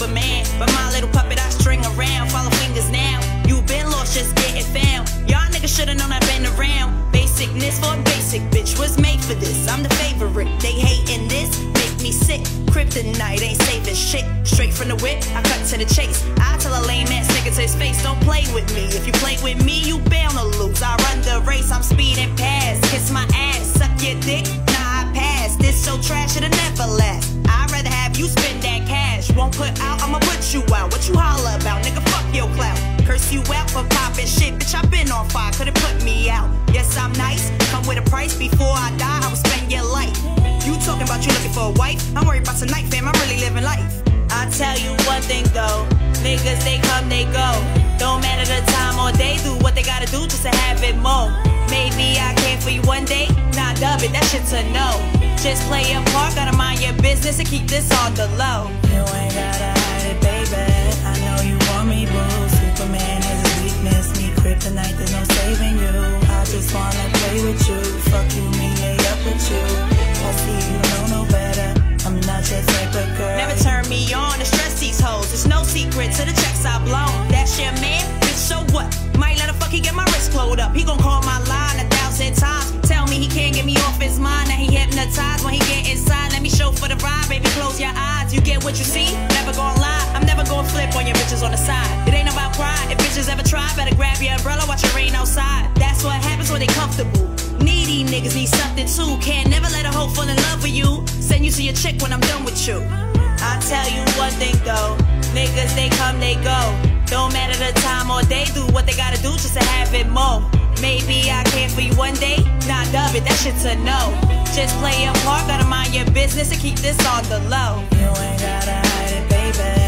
Superman. But my little puppet I string around. Follow fingers now. You been lost, just getting found. Y'all niggas should've known I've been around. Basicness for a basic bitch was made for this. I'm the favorite. They hating this, make me sick. Kryptonite ain't saving shit. Straight from the whip, I cut to the chase. I tell a lame ass nigga to his face, don't play with me. If you play with me, you bound to lose. I You out for popping shit, bitch. I been on fire, couldn't put me out. Yes, I'm nice, come with a price. Before I die, I will spend your life. You talking about you looking for a wife? I'm worried about tonight, fam. I'm really living life. I tell you one thing though, niggas they come, they go. Don't matter the time or day, do what they gotta do just to have it more. Maybe I care for you one day, nah, dub it, that shit's a no. Just play your part, gotta mind your business and keep this on the low. You ain't gotta kryptonite, there's no saving you. I just wanna play with you, fuck you, me lay up with you. I see you know no better. I'm not your type of girl. Never turn me on to stress these hoes. It's no secret to the checks I blown. That's your man, bitch, so what? Might let a fuck he get my wrist glowed up. He gon' call my line a thousand times. Tell me he can't get me off his mind. Now he hypnotized when he get inside. Let me show for the ride, baby. Close your eyes. You get what you see. Never gonna lie. I'm never gonna flip on your bitches on the side. It ain't about pride. If bitches ever try, better grab your umbrella, watch it rain outside. That's what happens when they comfortable. Needy niggas need something too. Can't never let a hoe fall in love with you. Send you to your chick when I'm done with you. I tell you one thing though, niggas they come, they go. Don't matter the time or day, do what they gotta do just to have it more. Maybe I care for you one day, not dub it, that shit's a no. Just play your part, gotta mind your business and keep this on the low. You ain't gotta hide it, baby.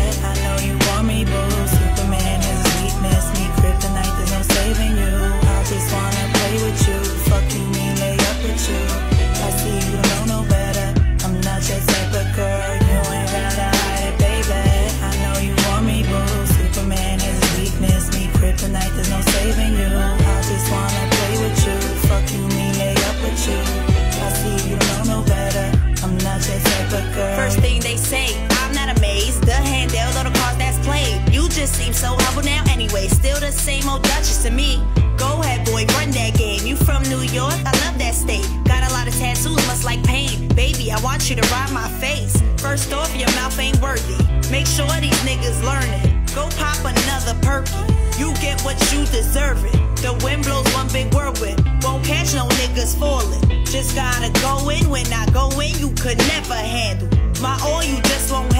Same Dutchess to me. Go ahead, boy, run that game. You from New York? I love that state. Got a lot of tattoos, must like pain. Baby, I want you to ride my face. First off, your mouth ain't worthy. Make sure these niggas learn it. Go pop another perky. You get what you deserve it. The wind blows one big whirlwind. Won't catch no niggas falling. Just gotta go in. When I go in, you could never handle. My all you just won't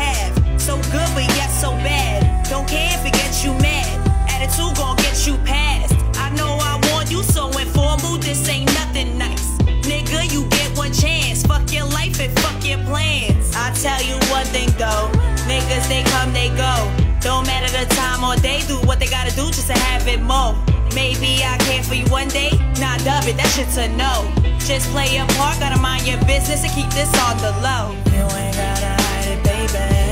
though. Niggas, they come, they go. Don't matter the time or day, do what they gotta do just to have it more. Maybe I care for you one day, nah, dub it, that shit's a no. Just play your part, gotta mind your business and keep this on the low. You ain't gotta hide it, baby.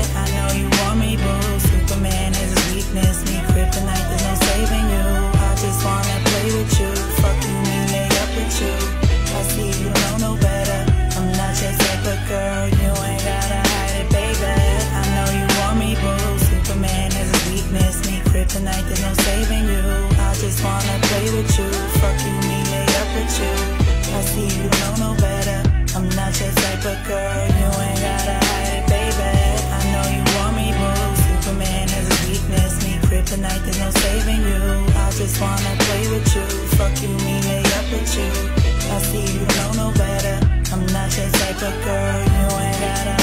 Kryptonite, there's no saving you. I just wanna play with you, fuck you, me lay up with you. I see you know no better. I'm not your type of girl. You ain't gotta